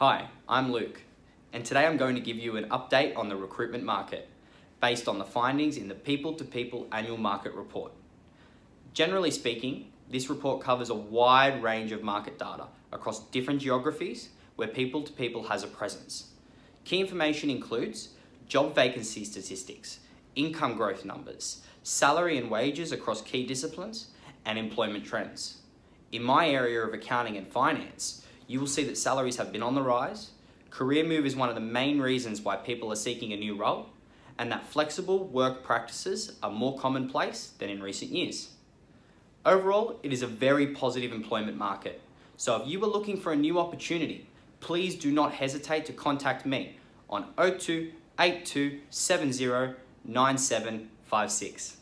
Hi, I'm Luke, and today I'm going to give you an update on the recruitment market based on the findings in the People2People Annual Market Report. Generally speaking, this report covers a wide range of market data across different geographies where People2People has a presence. Key information includes job vacancy statistics, income growth numbers, salary and wages across key disciplines, and employment trends. In my area of accounting and finance, you will see that salaries have been on the rise, career move is one of the main reasons why people are seeking a new role, and that flexible work practices are more commonplace than in recent years. Overall, it is a very positive employment market. So if you are looking for a new opportunity, please do not hesitate to contact me on 02 8270 9756.